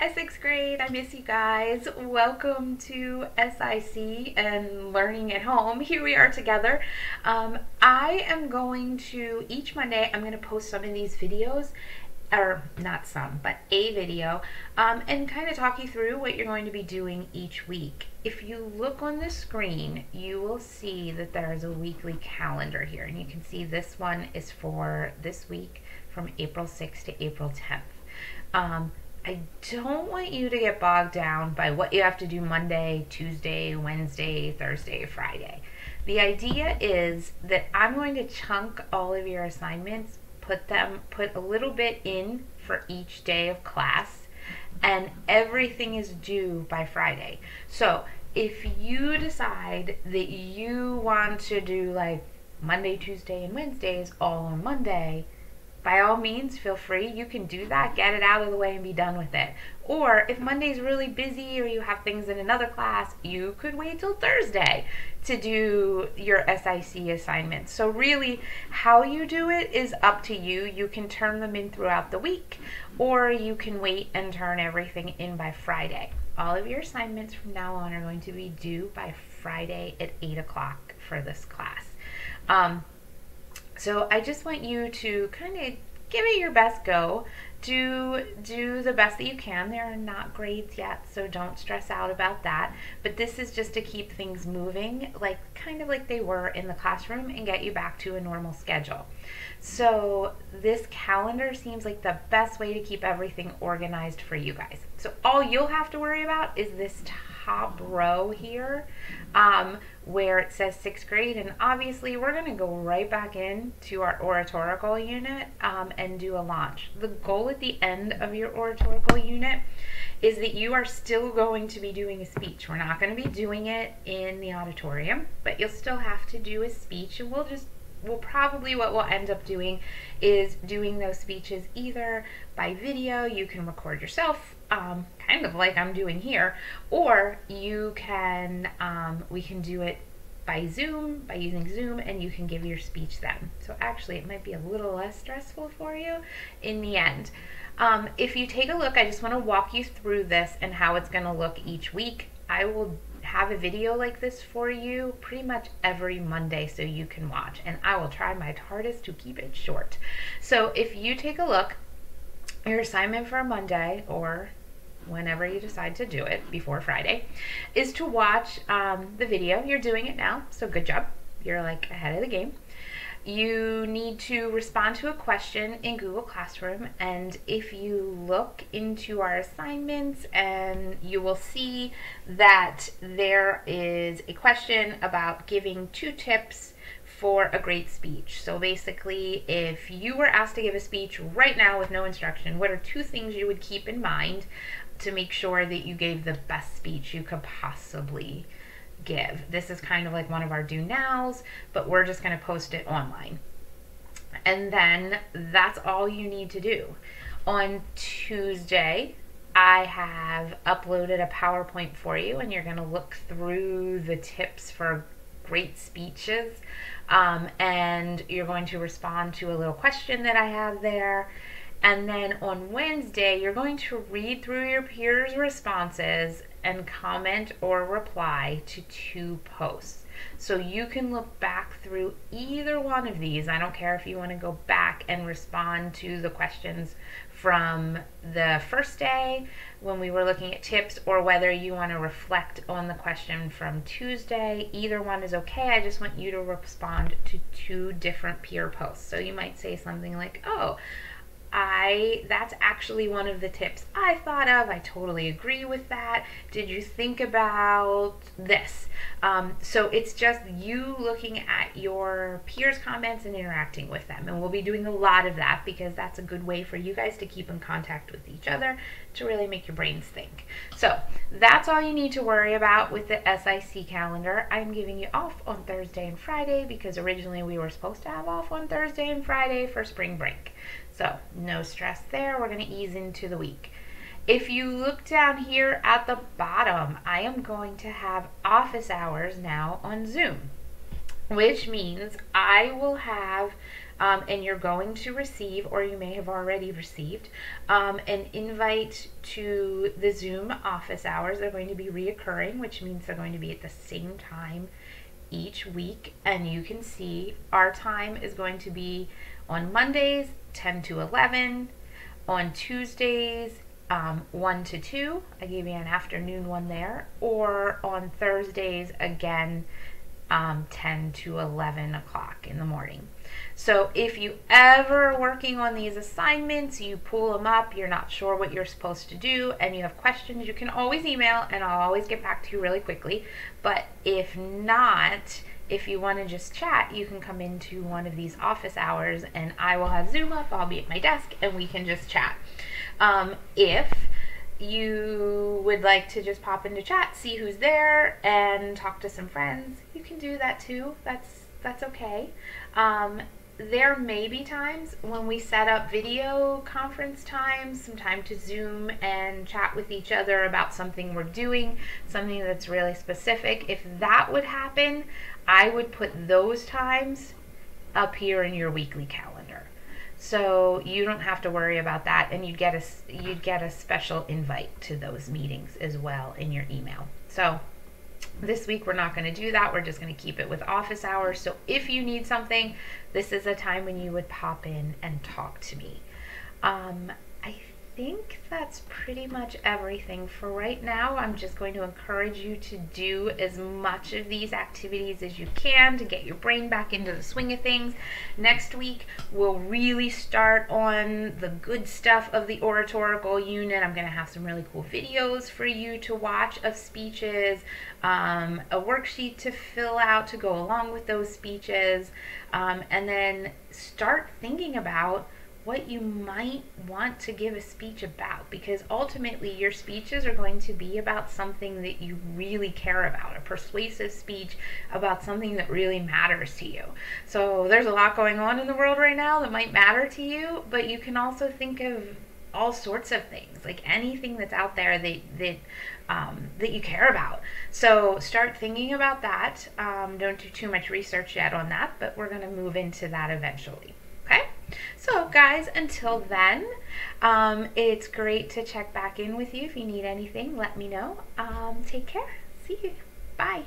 Hi, sixth grade. I miss you guys. Welcome to SIC and Learning at Home. Here we are together. Um, I am going to, each Monday, I'm going to post some of these videos, or not some, but a video, um, and kind of talk you through what you're going to be doing each week. If you look on the screen, you will see that there's a weekly calendar here, and you can see this one is for this week from April 6th to April 10th. Um, I don't want you to get bogged down by what you have to do Monday, Tuesday, Wednesday, Thursday, Friday. The idea is that I'm going to chunk all of your assignments, put them put a little bit in for each day of class, and everything is due by Friday. So, if you decide that you want to do like Monday, Tuesday, and Wednesdays all on Monday, by all means, feel free. You can do that, get it out of the way, and be done with it. Or if Monday's really busy or you have things in another class, you could wait till Thursday to do your SIC assignments. So, really, how you do it is up to you. You can turn them in throughout the week, or you can wait and turn everything in by Friday. All of your assignments from now on are going to be due by Friday at 8 o'clock for this class. Um, so I just want you to kind of give it your best go. Do do the best that you can. There are not grades yet, so don't stress out about that. But this is just to keep things moving, like kind of like they were in the classroom and get you back to a normal schedule. So this calendar seems like the best way to keep everything organized for you guys. So all you'll have to worry about is this top row here um, where it says sixth grade. And obviously, we're going to go right back in to our oratorical unit um, and do a launch. The goal at the end of your oratorical unit is that you are still going to be doing a speech. We're not going to be doing it in the auditorium, but you'll still have to do a speech, and we'll just we'll probably what we'll end up doing is doing those speeches either by video, you can record yourself, um, kind of like I'm doing here, or you can, um, we can do it by Zoom, by using Zoom, and you can give your speech then. So actually, it might be a little less stressful for you in the end. Um, if you take a look, I just want to walk you through this and how it's going to look each week. I will have a video like this for you pretty much every Monday so you can watch, and I will try my hardest to keep it short. So if you take a look, your assignment for Monday or whenever you decide to do it before Friday, is to watch um, the video. You're doing it now, so good job. You're like ahead of the game. You need to respond to a question in Google Classroom, and if you look into our assignments, and you will see that there is a question about giving two tips for a great speech. So basically, if you were asked to give a speech right now with no instruction, what are two things you would keep in mind to make sure that you gave the best speech you could possibly give. This is kind of like one of our do nows, but we're just going to post it online. And then that's all you need to do. On Tuesday, I have uploaded a PowerPoint for you, and you're going to look through the tips for great speeches. Um, and you're going to respond to a little question that I have there and then on Wednesday, you're going to read through your peers' responses and comment or reply to two posts. So you can look back through either one of these. I don't care if you want to go back and respond to the questions from the first day when we were looking at tips or whether you want to reflect on the question from Tuesday. Either one is okay. I just want you to respond to two different peer posts. So you might say something like, oh, I that's actually one of the tips I thought of. I totally agree with that. Did you think about this? Um, so it's just you looking at your peers' comments and interacting with them. And we'll be doing a lot of that because that's a good way for you guys to keep in contact with each other to really make your brains think. So that's all you need to worry about with the SIC calendar. I'm giving you off on Thursday and Friday because originally we were supposed to have off on Thursday and Friday for spring break. So no stress there. We're going to ease into the week. If you look down here at the bottom, I am going to have office hours now on Zoom, which means I will have um, and you're going to receive, or you may have already received, um, an invite to the Zoom office hours. They're going to be reoccurring, which means they're going to be at the same time each week. And you can see our time is going to be on Mondays, 10 to 11, on Tuesdays, um, 1 to 2. I gave you an afternoon one there. Or on Thursdays, again, um, 10 to 11 o'clock in the morning. So if you ever working on these assignments, you pull them up, you're not sure what you're supposed to do, and you have questions, you can always email and I'll always get back to you really quickly. But if not, if you want to just chat, you can come into one of these office hours and I will have Zoom up, I'll be at my desk, and we can just chat. Um, if you would like to just pop into chat, see who's there, and talk to some friends, you can do that too. That's that's okay. Um, there may be times when we set up video conference times, some time to Zoom and chat with each other about something we're doing, something that's really specific. If that would happen, I would put those times up here in your weekly calendar. So you don't have to worry about that and you'd get a you'd get a special invite to those meetings as well in your email. So this week we're not going to do that. We're just going to keep it with office hours. So if you need something, this is a time when you would pop in and talk to me. Um, I think that's pretty much everything for right now. I'm just going to encourage you to do as much of these activities as you can to get your brain back into the swing of things. Next week, we'll really start on the good stuff of the oratorical unit. I'm going to have some really cool videos for you to watch of speeches, um, a worksheet to fill out to go along with those speeches, um, and then start thinking about what you might want to give a speech about because ultimately your speeches are going to be about something that you really care about, a persuasive speech about something that really matters to you. So there's a lot going on in the world right now that might matter to you, but you can also think of all sorts of things, like anything that's out there that that um, that you care about. So start thinking about that. Um, don't do too much research yet on that, but we're going to move into that eventually. So, guys, until then, um, it's great to check back in with you. If you need anything, let me know. Um, take care. See you. Bye.